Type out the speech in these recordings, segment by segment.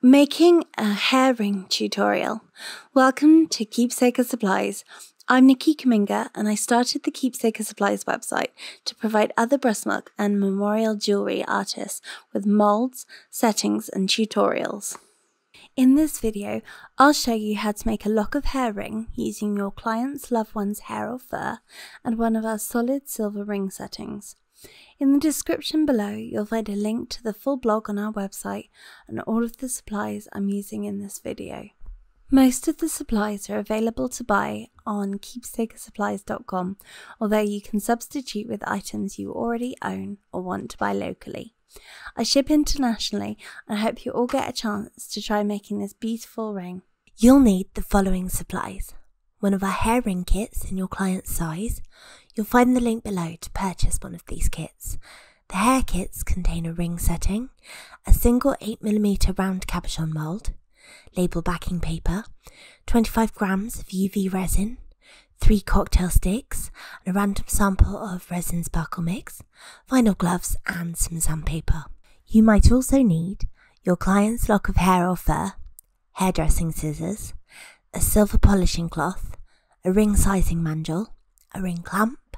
Making a hair ring tutorial. Welcome to Keepsaker Supplies. I'm Nikki Kaminga and I started the Keepsaker Supplies website to provide other breastmilk and memorial jewelry artists with molds, settings and tutorials. In this video, I'll show you how to make a lock of hair ring using your client's loved one's hair or fur and one of our solid silver ring settings. In the description below, you'll find a link to the full blog on our website and all of the supplies I'm using in this video. Most of the supplies are available to buy on keepsakersupplies.com, although you can substitute with items you already own or want to buy locally. I ship internationally and I hope you all get a chance to try making this beautiful ring. You'll need the following supplies one of our hair ring kits in your client's size, You'll find the link below to purchase one of these kits. The hair kits contain a ring setting, a single 8mm round cabochon mould, label backing paper, 25 grams of UV resin, three cocktail sticks, and a random sample of resin sparkle mix, vinyl gloves, and some sandpaper. You might also need your client's lock of hair or fur, hairdressing scissors, a silver polishing cloth, a ring sizing mandrel, a ring clamp,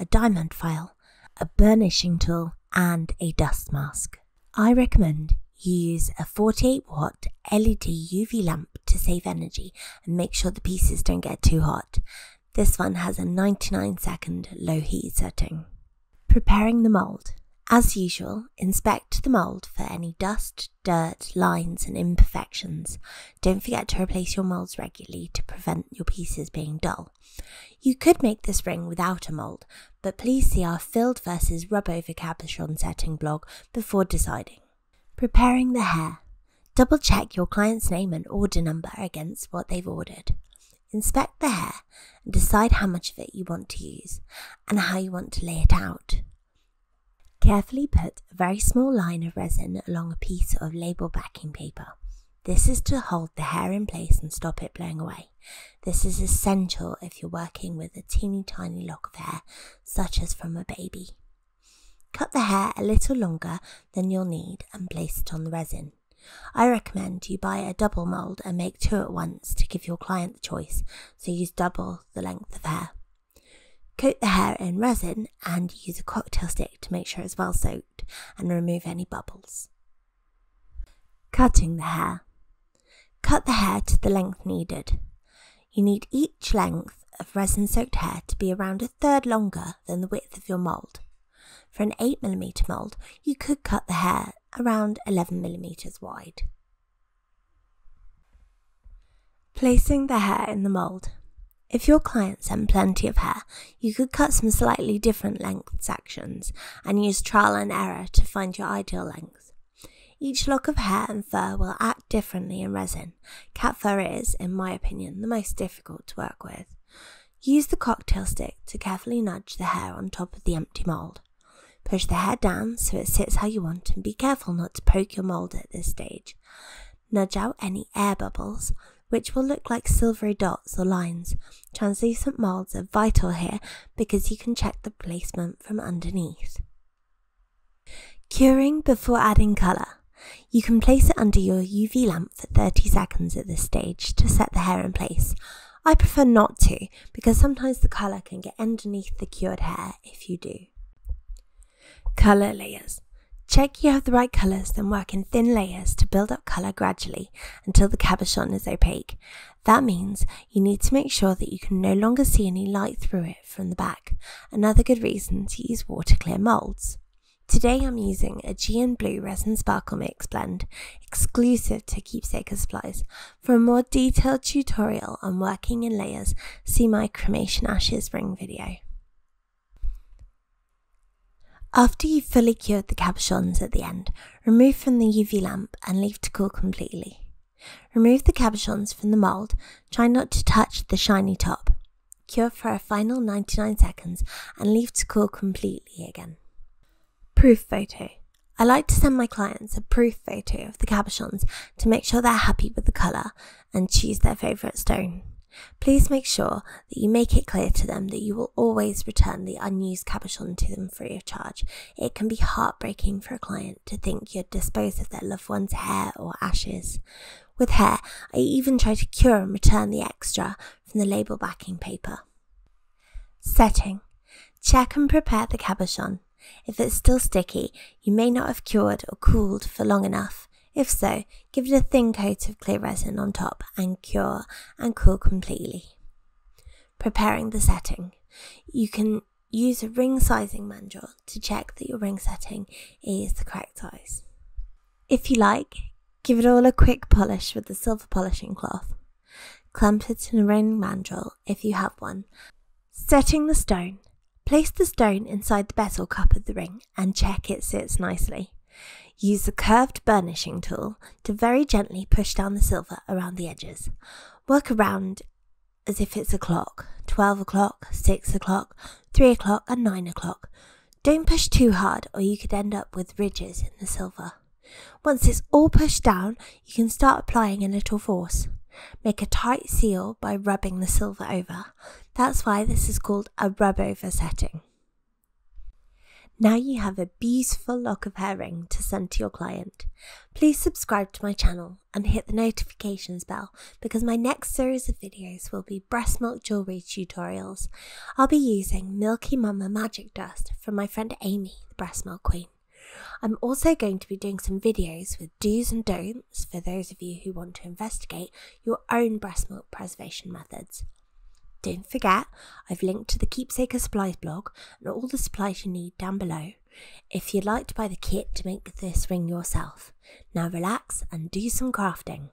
a diamond file, a burnishing tool, and a dust mask. I recommend you use a 48 watt LED UV lamp to save energy and make sure the pieces don't get too hot. This one has a 99 second low heat setting. Preparing the mold. As usual, inspect the mould for any dust, dirt, lines, and imperfections. Don't forget to replace your moulds regularly to prevent your pieces being dull. You could make this ring without a mould, but please see our filled versus rub over cabochon setting blog before deciding. Preparing the hair. Double check your client's name and order number against what they've ordered. Inspect the hair and decide how much of it you want to use and how you want to lay it out. Carefully put a very small line of resin along a piece of label backing paper. This is to hold the hair in place and stop it blowing away. This is essential if you're working with a teeny tiny lock of hair, such as from a baby. Cut the hair a little longer than you'll need and place it on the resin. I recommend you buy a double mould and make two at once to give your client the choice, so use double the length of hair. Coat the hair in resin and use a cocktail stick to make sure it's well soaked and remove any bubbles. Cutting the hair. Cut the hair to the length needed. You need each length of resin soaked hair to be around a third longer than the width of your mould. For an 8mm mould, you could cut the hair around 11mm wide. Placing the hair in the mould. If your client sent plenty of hair, you could cut some slightly different length sections and use trial and error to find your ideal length. Each lock of hair and fur will act differently in resin. Cat fur is, in my opinion, the most difficult to work with. Use the cocktail stick to carefully nudge the hair on top of the empty mould. Push the hair down so it sits how you want and be careful not to poke your mould at this stage. Nudge out any air bubbles which will look like silvery dots or lines. Translucent molds are vital here because you can check the placement from underneath. Curing before adding colour. You can place it under your UV lamp for 30 seconds at this stage to set the hair in place. I prefer not to because sometimes the colour can get underneath the cured hair if you do. Colour layers. Check you have the right colours, then work in thin layers to build up colour gradually until the cabochon is opaque. That means you need to make sure that you can no longer see any light through it from the back. Another good reason to use water clear moulds. Today I'm using a GN Blue Resin Sparkle Mix blend, exclusive to Keepsaker Supplies. For a more detailed tutorial on working in layers, see my Cremation Ashes ring video. After you've fully cured the cabochons at the end, remove from the UV lamp and leave to cool completely. Remove the cabochons from the mould, try not to touch the shiny top. Cure for a final 99 seconds and leave to cool completely again. Proof photo. I like to send my clients a proof photo of the cabochons to make sure they're happy with the colour and choose their favourite stone. Please make sure that you make it clear to them that you will always return the unused cabochon to them free of charge. It can be heartbreaking for a client to think you'd dispose of their loved one's hair or ashes. With hair, I even try to cure and return the extra from the label backing paper. Setting. Check and prepare the cabochon. If it's still sticky, you may not have cured or cooled for long enough. If so, give it a thin coat of clear resin on top and cure and cool completely. Preparing the setting. You can use a ring sizing mandrel to check that your ring setting is the correct size. If you like, give it all a quick polish with the silver polishing cloth. Clamp it in a ring mandrel if you have one. Setting the stone. Place the stone inside the bezel cup of the ring and check it sits nicely. Use the curved burnishing tool to very gently push down the silver around the edges. Work around as if it's a clock 12 o'clock, 6 o'clock, 3 o'clock, and 9 o'clock. Don't push too hard or you could end up with ridges in the silver. Once it's all pushed down, you can start applying a little force. Make a tight seal by rubbing the silver over. That's why this is called a rub over setting. Now you have a beautiful lock of hair ring to send to your client. Please subscribe to my channel and hit the notifications bell because my next series of videos will be breast milk jewellery tutorials. I'll be using Milky Mama Magic Dust from my friend Amy, the breast milk queen. I'm also going to be doing some videos with do's and don'ts for those of you who want to investigate your own breast milk preservation methods. Don't forget, I've linked to the Keepsaker Supplies blog and all the supplies you need down below if you'd like to buy the kit to make this ring yourself. Now relax and do some crafting.